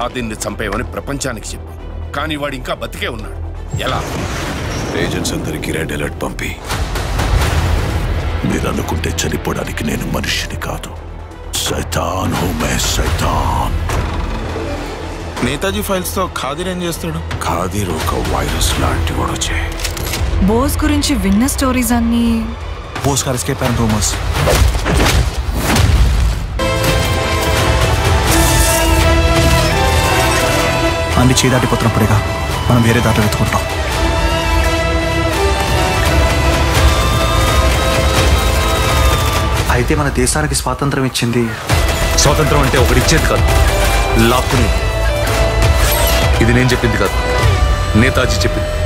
ఖాదీన్ని చంపేవని ప్రపంచానికి చెప్పు. కానీ వాడు ఇంకా బతికే ఉన్నాడు. ఎలా? ఏజెంట్స్ అందరికి రెడ్ అలర్ట్ పంపి. మీరు అనుకుంటే చనిపోవడానికి నేను మనిషిని కాదు. సైతాన్ హో మే సైతాన్. నేతాజీ ఫైల్స్తో ఖాదీర్ ఏం చేస్తాడు ఖాదీర్ ఒక వైరస్ లాంటి వాడు వచ్చే బోస్ గురించి విన్న స్టోరీస్ అన్నీ పోస్ట్ కార్ ఎస్కేప్ అయిన రూమర్స్. అన్ని చేదాటిపోతున్నప్పుడేగా మనం వేరే దాటి వెతుకుంటాం అయితే మన దేశానికి స్వాతంత్రం ఇచ్చింది? స్వాతంత్రం అంటే ఒకటి ఇచ్చేది కాదు. లాక్కునేది. ఇది నేను చెప్పింది కాదు. నేతాజీ చెప్పింది.